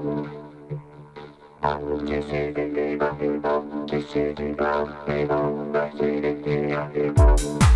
bum. This is the bum, this is the bum, bum, this is the bum.